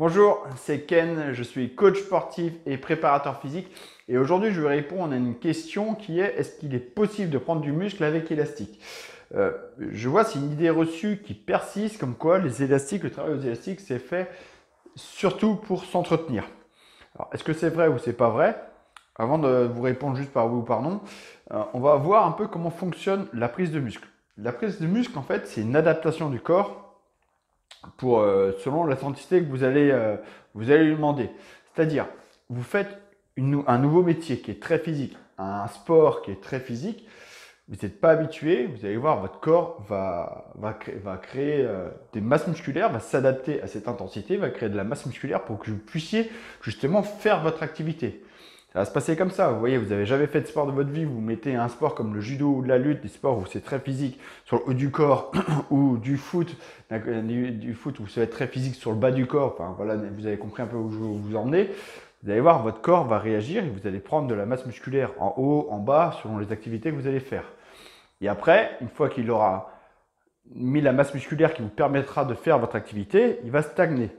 Bonjour, c'est Ken, je suis coach sportif et préparateur physique et aujourd'hui je vais répondre à une question qui est est-ce qu'il est possible de prendre du muscle avec élastique? Euh, Je vois c'est une idée reçue qui persiste comme quoi les élastiques, le travail aux élastiques c'est fait surtout pour s'entretenir. Alors est-ce que c'est vrai ou c'est pas vrai? Avant de vous répondre juste par oui ou par non, euh, on va voir un peu comment fonctionne la prise de muscle. La prise de muscle en fait c'est une adaptation du corps pour, euh, selon l'authenticité que vous allez, euh, vous allez lui demander. C'est-à-dire, vous faites un nouveau métier qui est très physique, un sport qui est très physique, vous n'êtes pas habitué, vous allez voir, votre corps va, va, créer, va créer euh, des masses musculaires, va s'adapter à cette intensité, va créer de la masse musculaire pour que vous puissiez justement faire votre activité. Ça va se passer comme ça. Vous voyez, vous n'avez jamais fait de sport de votre vie, vous mettez un sport comme le judo ou de la lutte, des sports où c'est très physique sur le haut du corps, ou du foot, du, foot où ça va être très physique sur le bas du corps. Enfin voilà, vous avez compris un peu où je vous emmenez. Vous allez voir, votre corps va réagir et vous allez prendre de la masse musculaire en haut, en bas, selon les activités que vous allez faire. Et après, une fois qu'il aura mis la masse musculaire qui vous permettra de faire votre activité, il va stagner.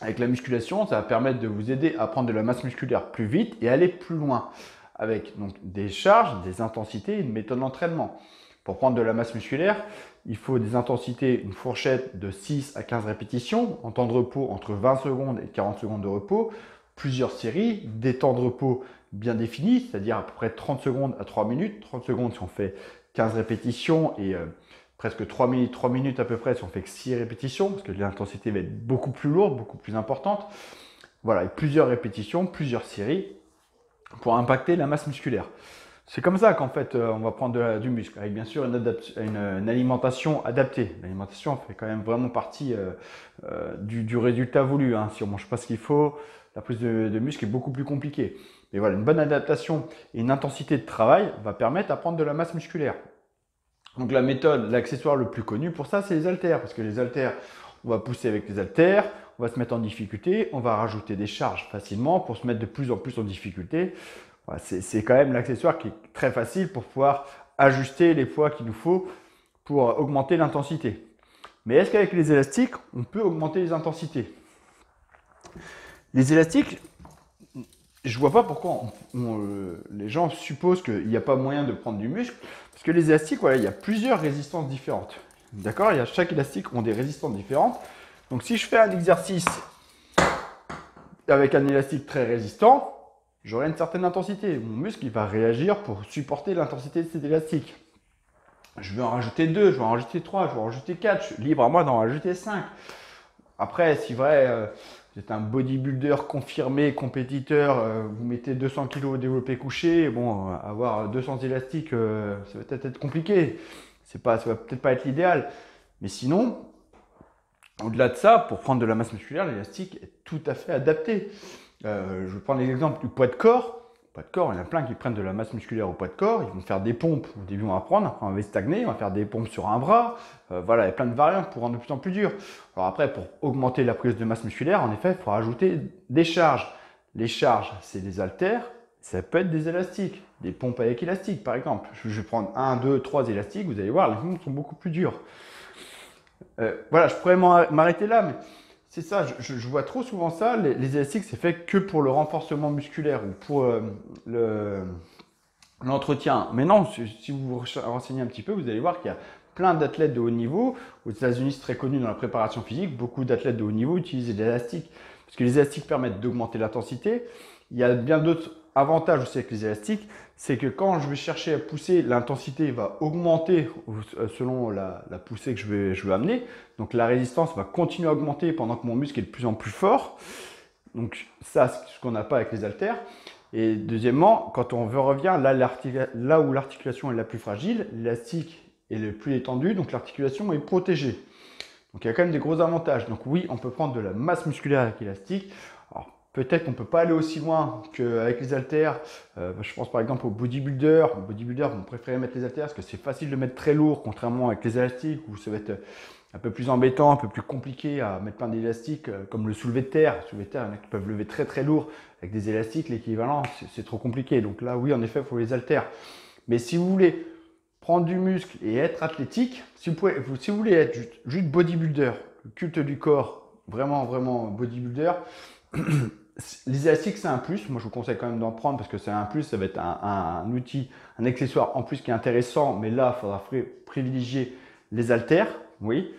Avec la musculation, ça va permettre de vous aider à prendre de la masse musculaire plus vite et aller plus loin avec donc des charges, des intensités, une méthode d'entraînement. Pour prendre de la masse musculaire, il faut des intensités, une fourchette de 6 à 15 répétitions, en temps de repos entre 20 secondes et 40 secondes de repos, plusieurs séries, des temps de repos bien définis, c'est-à-dire à peu près 30 secondes à 3 minutes. 30 secondes si on fait 15 répétitions et euh, presque 3 minutes, 3 minutes à peu près si on fait que 6 répétitions, parce que l'intensité va être beaucoup plus lourde, beaucoup plus importante. Voilà, et plusieurs répétitions, plusieurs séries pour impacter la masse musculaire. C'est comme ça qu'en fait euh, on va prendre du muscle, avec bien sûr une, alimentation adaptée. L'alimentation fait quand même vraiment partie euh, euh, du, résultat voulu. Hein. Si on ne mange pas ce qu'il faut, la prise de, de, muscle est beaucoup plus compliquée. Mais voilà, une bonne adaptation et une intensité de travail va permettre à prendre de la masse musculaire. Donc la méthode, l'accessoire le plus connu pour ça, c'est les haltères. Parce que les haltères, on va pousser avec les haltères, on va se mettre en difficulté, on va rajouter des charges facilement pour se mettre de plus en plus en difficulté. c'est quand même l'accessoire qui est très facile pour pouvoir ajuster les poids qu'il nous faut pour augmenter l'intensité. Mais est-ce qu'avec les élastiques, on peut augmenter les intensités? Les élastiques, je vois pas pourquoi euh, les gens supposent qu'il n'y a pas moyen de prendre du muscle, parce que les élastiques, voilà, il y a plusieurs résistances différentes. D'accord? Il y a chaque élastique ont des résistances différentes. Donc si je fais un exercice avec un élastique très résistant, j'aurai une certaine intensité. Mon muscle il va réagir pour supporter l'intensité de cet élastique. Je vais en rajouter deux, je vais en rajouter trois, je vais en rajouter quatre. Je suis libre à moi d'en rajouter cinq. Après, si vrai, euh, vous êtes un bodybuilder confirmé, compétiteur, euh, vous mettez 200 kg au développé couché, bon, avoir 200 élastiques, euh, ça va peut-être être compliqué. C'est pas, ça va peut-être pas être l'idéal. Mais sinon, au-delà de ça, pour prendre de la masse musculaire, l'élastique est tout à fait adapté. Euh, je vais prendre l'exemple du poids de corps. De corps, il y en a plein qui prennent de la masse musculaire au poids de corps. Ils vont faire des pompes. Au début, on va apprendre. Après, on va stagner. On va faire des pompes sur un bras. Euh, voilà, il y a plein de variantes pour rendre de plus en plus dur. Alors après, pour augmenter la prise de masse musculaire, en effet, il faut rajouter des charges. Les charges, c'est des haltères. Ça peut être des élastiques, des pompes avec élastiques, par exemple. Je vais prendre un, deux, trois élastiques. Vous allez voir, les pompes sont beaucoup plus dures. Euh, voilà, je pourrais m'arrêter là, mais c'est ça, je, vois trop souvent ça. Les, élastiques, c'est fait que pour le renforcement musculaire ou pour euh, l'entretien. Mais non, si, vous vous renseignez un petit peu, vous allez voir qu'il y a plein d'athlètes de haut niveau. Aux États-Unis, c'est très connu dans la préparation physique. Beaucoup d'athlètes de haut niveau utilisent des élastiques parce que les élastiques permettent d'augmenter l'intensité. Il y a bien d'autres avantage aussi avec les élastiques, c'est que quand je vais chercher à pousser, l'intensité va augmenter euh, selon la, poussée que je vais, je vais amener. Donc la résistance va continuer à augmenter pendant que mon muscle est de plus en plus fort. Donc ça, c'est ce qu'on n'a pas avec les haltères. Et deuxièmement, quand on revient là, là où l'articulation est la plus fragile, l'élastique est le plus étendu, donc l'articulation est protégée. Donc il y a quand même des gros avantages. Donc oui, on peut prendre de la masse musculaire avec l'élastique. Peut-être qu'on ne peut pas aller aussi loin qu'avec les haltères. Euh, je pense par exemple aux bodybuilders. Les bodybuilders vont préférer mettre les haltères parce que c'est facile de mettre très lourd, contrairement avec les élastiques où ça va être un peu plus embêtant, un peu plus compliqué à mettre plein d'élastiques, euh, comme le soulevé de terre. Le soulevé de terre, il y en a qui peuvent lever très très lourd avec des élastiques. L'équivalent, c'est trop compliqué. Donc là, oui, en effet, il faut les haltères. Mais si vous voulez prendre du muscle et être athlétique, si vous, voulez être juste, bodybuilder, culte du corps, vraiment, vraiment bodybuilder, les élastiques, c'est un plus. Moi, je vous conseille quand même d'en prendre parce que c'est un plus. Ça va être un, outil, un accessoire en plus qui est intéressant. Mais là, il faudra privilégier les haltères. Oui.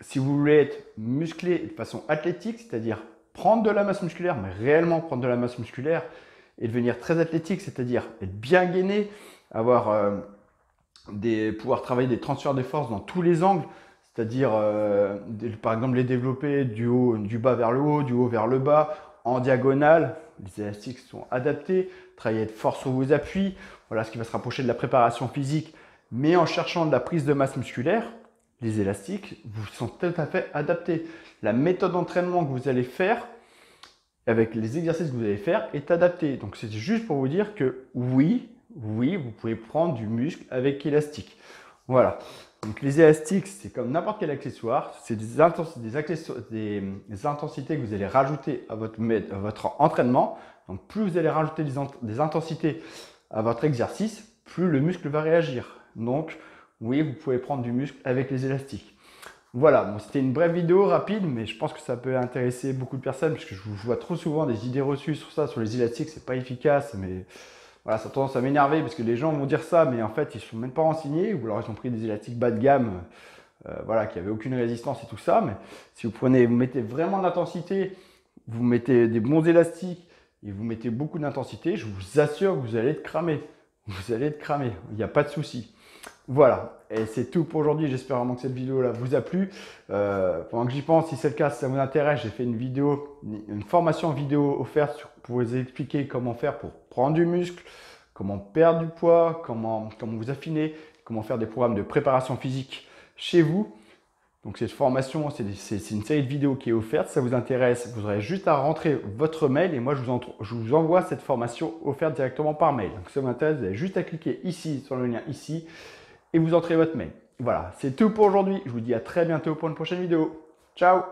Si vous voulez être musclé de façon athlétique, c'est-à-dire prendre de la masse musculaire, mais réellement prendre de la masse musculaire et devenir très athlétique, c'est-à-dire être bien gainé, avoir euh, des, pouvoir travailler des transferts de force dans tous les angles, c'est-à-dire euh, par exemple les développer du haut, du bas vers le haut, du haut vers le bas, en diagonale. Les élastiques sont adaptés, travailler de force sur vos appuis, voilà ce qui va se rapprocher de la préparation physique, mais en cherchant de la prise de masse musculaire, les élastiques vous sont tout à fait adaptés. La méthode d'entraînement que vous allez faire, avec les exercices que vous allez faire, est adaptée. Donc c'est juste pour vous dire que oui, oui, vous pouvez prendre du muscle avec élastique. Voilà. Donc les élastiques, c'est comme n'importe quel accessoire. C'est des, intensités que vous allez rajouter à votre, entraînement. Donc plus vous allez rajouter des, intensités à votre exercice, plus le muscle va réagir. Donc oui, vous pouvez prendre du muscle avec les élastiques. Voilà, c'était une brève vidéo rapide, mais je pense que ça peut intéresser beaucoup de personnes, parce que je vois trop souvent des idées reçues sur ça, sur les élastiques, c'est pas efficace, mais voilà, ça a tendance à m'énerver parce que les gens vont dire ça, mais en fait, ils ne sont même pas renseignés, ou alors ils ont pris des élastiques bas de gamme, euh, voilà, qui n'avaient aucune résistance et tout ça. Mais si vous prenez, vous mettez vraiment d'intensité, vous mettez des bons élastiques et vous mettez beaucoup d'intensité, je vous assure que vous allez être cramé. Vous allez être cramé, il n'y a pas de souci. Voilà, et c'est tout pour aujourd'hui. J'espère vraiment que cette vidéo-là vous a plu. Euh, pendant que j'y pense, si c'est le cas, si ça vous intéresse, j'ai fait une vidéo, une formation vidéo offerte pour vous expliquer comment faire pour prendre du muscle, comment perdre du poids, comment, comment vous affiner, comment faire des programmes de préparation physique chez vous. Donc cette formation, c'est une série de vidéos qui est offerte. Si ça vous intéresse, vous aurez juste à rentrer votre mail et moi je vous, envoie cette formation offerte directement par mail. Donc si ça vous intéresse, vous avez juste à cliquer ici sur le lien ici et vous entrez votre mail. Voilà, c'est tout pour aujourd'hui. Je vous dis à très bientôt pour une prochaine vidéo. Ciao